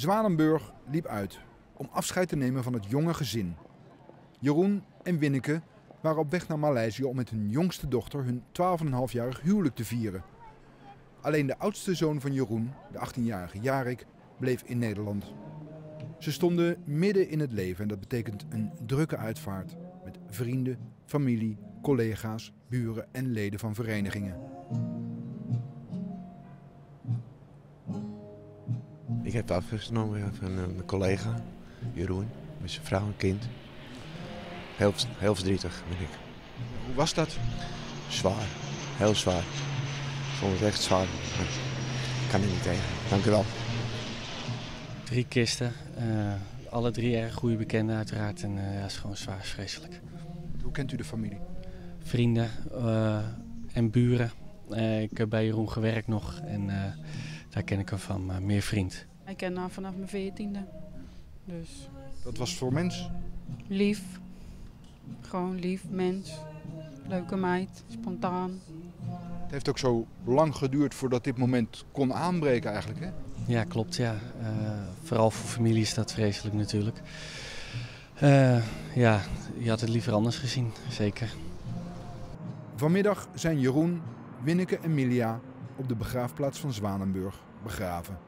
Zwanenburg liep uit om afscheid te nemen van het jonge gezin. Jeroen en Winneke waren op weg naar Maleisië om met hun jongste dochter hun 12,5-jarig huwelijk te vieren. Alleen de oudste zoon van Jeroen, de 18-jarige Jarik, bleef in Nederland. Ze stonden midden in het leven en dat betekent een drukke uitvaart met vrienden, familie, collega's, buren en leden van verenigingen. Ik heb afscheid genomen van eh, mijn collega Jeroen, met zijn vrouw en kind. Heel, heel verdrietig ben ik. Hoe was dat? Zwaar, heel zwaar. Ik vond het echt zwaar. Ik kan er niet tegen. Dank u wel. Drie kisten. eh, alle drie erg goede bekenden uiteraard. En eh ja, het is gewoon zwaar, is vreselijk. Hoe kent u de familie? Vrienden eh, en buren. Eh, ik heb bij Jeroen gewerkt nog en eh, daar ken ik hem van, maar meer vriend. Ik ken haar vanaf mijn veertiende. Dus Dat was voor mens. lief. Gewoon lief, mens. Leuke meid, spontaan. Het heeft ook zo lang geduurd voordat dit moment kon aanbreken eigenlijk. Hè? Ja, klopt. Ja. Eh, vooral voor familie is dat vreselijk natuurlijk. Eh, ja, je had het liever anders gezien, zeker. Vanmiddag zijn Jeroen, Winneke en Milia op de begraafplaats van Zwanenburg begraven.